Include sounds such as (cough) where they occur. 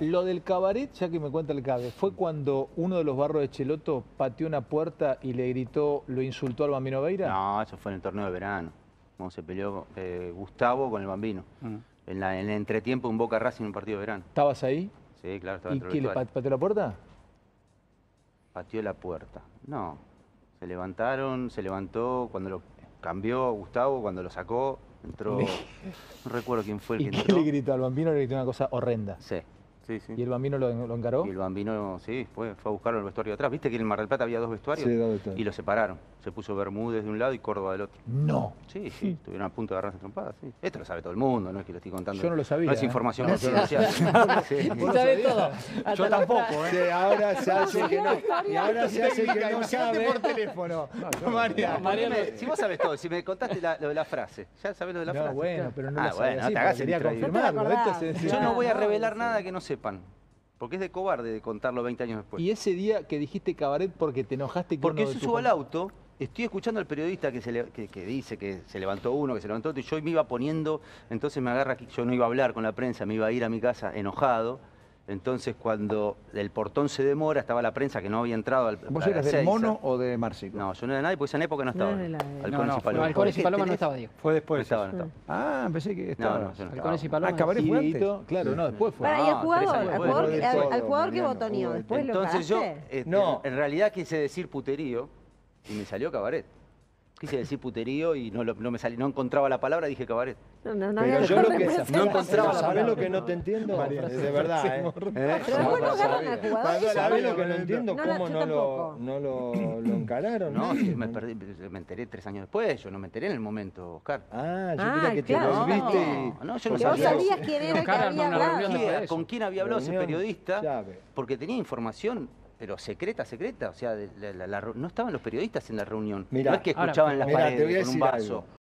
Lo del cabaret, ya que me cuenta el cabe, fue cuando uno de los barros de Cheloto pateó una puerta y le gritó, lo insultó al Bambino Veira. No, eso fue en el torneo de verano. Cómo se peleó eh, Gustavo con el Bambino. Mm. En, la- en el entretiempo un Boca Racing en un partido de verano. ¿Estabas ahí? Sí, claro, estaba ¿Y qué le pateó la puerta? Pateó la puerta. No. Se levantaron, se levantó cuando lo cambió Gustavo, cuando lo sacó, entró. (laughs) No recuerdo quién fue el ¿Y que qué entró. le gritó al Bambino? Le gritó una cosa horrenda. Sí, sí, sí. ¿Y el Bambino lo, lo encaró? Y el bambino, sí, fue, fue a buscarlo al vestuario de atrás. ¿Viste que en el Mar del Plata había dos vestuarios? Sí, dos vestuarios. Y lo separaron. Se puso Bermúdez de un lado y Córdoba del otro. No. Sí, sí, estuvieron a punto de agarrarse trompadas, sí. Esto lo sabe todo el mundo, no es que lo estoy contando. Yo no lo sabía, No es ¿eh? información No, yo no- confidencial. (laughs) Sí. Sabe todo. Hasta Yo tampoco. ¿eh? Sí, ahora se hace que no. Y ahora se hace que no sabe. por teléfono. (laughs) María. Mariano- Dime, si vos sabés todo, si me contaste la- lo de la frase, ya sabés lo de la No, frase. bueno, pero no Ah, lo sabía bueno, no así, te hagas el. No Yo no voy a No, revelar nada que no sepan, porque es de cobarde de contarlo 20 años después. Y ese día que dijiste cabaret porque te enojaste que Porque tus subo al auto, estoy escuchando al periodista que, se le- que- que dice que se levantó uno, que se levantó otro, y yo me iba poniendo, entonces me agarra yo no iba a hablar con la prensa, me iba a ir a mi casa enojado. Entonces cuando el portón se demora, estaba la prensa que no había entrado al ¿Vos eras del mono o de Márcico? No, yo no era nadie, porque esa época no estaba. No era la- Halcones No, no, y Palomas. Halcones y ¿Qué Palomas no estaba, Diego. Fue No después. estaba, no estaba. Ah, pensé que estaba. No, no, yo no Halcones y. Palomas. Ah, Cabaret fue antes. Claro, no, después fue. Pará, y al jugador, al jugador, después. al- al jugador que lo Entonces yo, eh, No. en realidad quise decir puterío y me salió cabaret. Quise decir puterío y no, lo- no me salí, no encontraba la palabra, dije cabaret. No, no, no Pero yo lo que no encontraba, la ¿sabés palabra. lo que no te entiendo? Mariano, de verdad, ¿eh? ¿Eh? Pero después no agarran al jugador. ¿Sabés eso ¿Sabés no. lo que no entiendo? ¿Cómo no lo, no lo, lo encararon? No, sí, me, perdí, me enteré tres años después, yo no me enteré en el momento, Oscar. Ah, yo Ah, creía que te y... No, no, yo no sabía. sabías quién era el que había hablado. reunión ¿Quién- después de eso. ¿Con quién había hablado ese periodista? Porque tenía información, pero secreta, secreta. O sea, de la- la- la- no estaban los periodistas en la reunión. Mirá, no es que ahora, escuchaban las mirá, paredes con un vaso. algo.